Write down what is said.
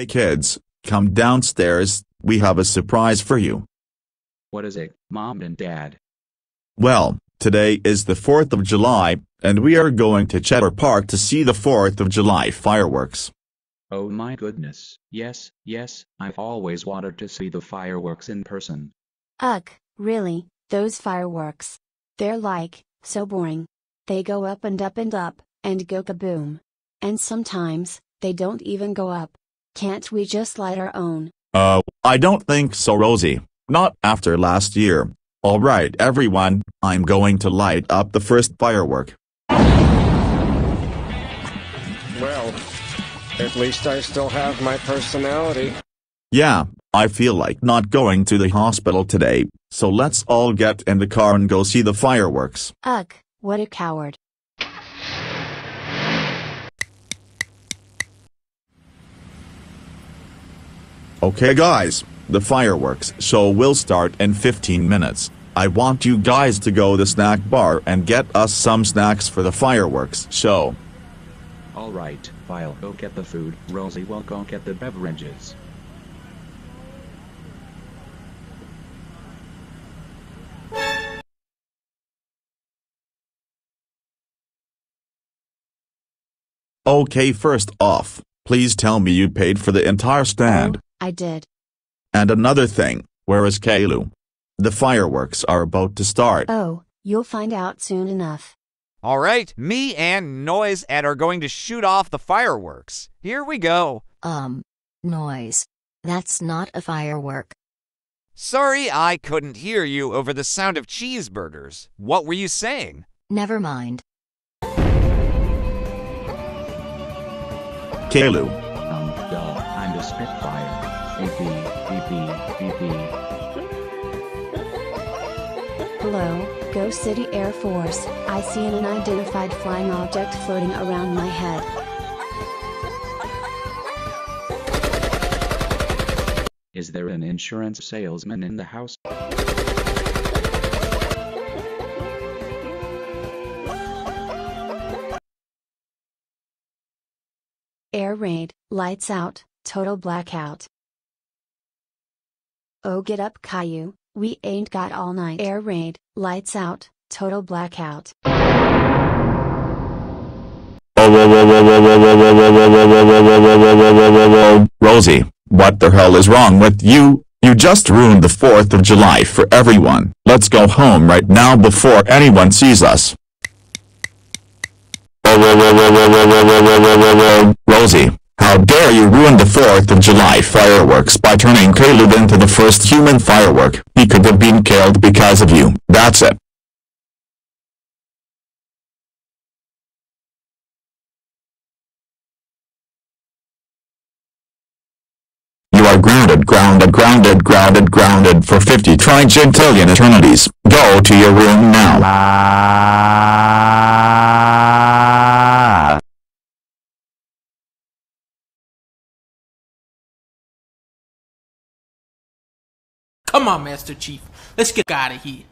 Hey kids, come downstairs, we have a surprise for you. What is it, Mom and Dad? Well, today is the 4th of July, and we are going to Cheddar Park to see the 4th of July fireworks. Oh my goodness, yes, yes, I've always wanted to see the fireworks in person. Ugh, really, those fireworks. They're like, so boring. They go up and up and up, and go kaboom. And sometimes, they don't even go up. Can't we just light our own? Uh, I don't think so Rosie, not after last year. Alright everyone, I'm going to light up the first firework. Well, at least I still have my personality. Yeah, I feel like not going to the hospital today, so let's all get in the car and go see the fireworks. Ugh, what a coward. Okay guys, the fireworks show will start in 15 minutes. I want you guys to go to the snack bar and get us some snacks for the fireworks show. Alright, I'll go get the food, Rosie will go get the beverages. Okay first off, please tell me you paid for the entire stand. Oh, I did. And another thing, where is Caillou? The fireworks are about to start. Oh, you'll find out soon enough. All right, me and Noise Ed are going to shoot off the fireworks. Here we go. Um, noise. That's not a firework. Sorry I couldn't hear you over the sound of cheeseburgers. What were you saying? Never mind. Caillou, Um, duh, I'm the Spitfire. Hello, Go City Air Force. I see an unidentified flying object floating around my head. Is there an insurance salesman in the house? Air raid, lights out, total blackout. Oh, get up, Caillou, we ain't got all night. Air raid, lights out, total blackout. Rosie, what the hell is wrong with you? You just ruined the 4th of July for everyone. Let's go home right now before anyone sees us. Rosie, how dare you ruin the 4th of July fireworks by turning Caillou into the first human firework. He could have been killed because of you. That's it. You are grounded, grounded, grounded, grounded, grounded for 50 trigentillion eternities. Go to your room now. Come on, Master Chief. Let's get out of here.